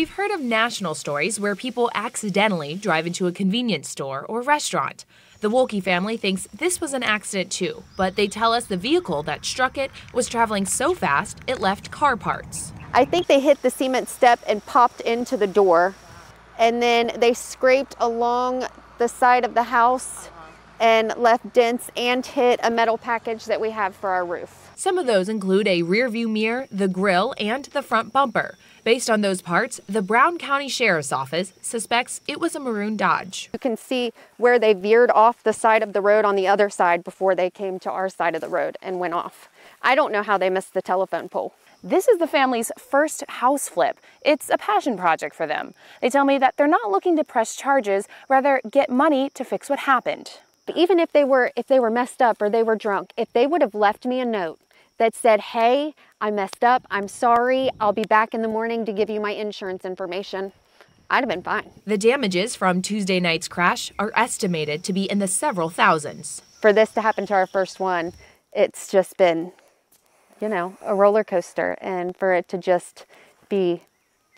We've heard of national stories where people accidentally drive into a convenience store or restaurant. The Wolke family thinks this was an accident too, but they tell us the vehicle that struck it was traveling so fast it left car parts. I think they hit the cement step and popped into the door, and then they scraped along the side of the house and left dents and hit a metal package that we have for our roof. Some of those include a rear view mirror, the grill, and the front bumper. Based on those parts, the Brown County Sheriff's Office suspects it was a maroon Dodge. You can see where they veered off the side of the road on the other side before they came to our side of the road and went off. I don't know how they missed the telephone pole. This is the family's first house flip. It's a passion project for them. They tell me that they're not looking to press charges, rather get money to fix what happened. Even if they were if they were messed up or they were drunk, if they would have left me a note that said, hey, I messed up, I'm sorry, I'll be back in the morning to give you my insurance information, I'd have been fine. The damages from Tuesday night's crash are estimated to be in the several thousands. For this to happen to our first one, it's just been, you know, a roller coaster. And for it to just be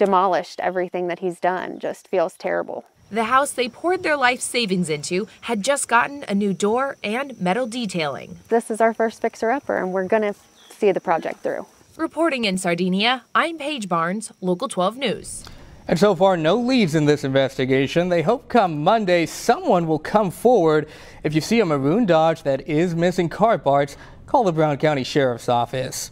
demolished, everything that he's done just feels terrible. The house they poured their life savings into had just gotten a new door and metal detailing. This is our first fixer-upper, and we're going to see the project through. Reporting in Sardinia, I'm Paige Barnes, Local 12 News. And so far, no leads in this investigation. They hope come Monday someone will come forward. If you see a maroon Dodge that is missing car parts, call the Brown County Sheriff's Office.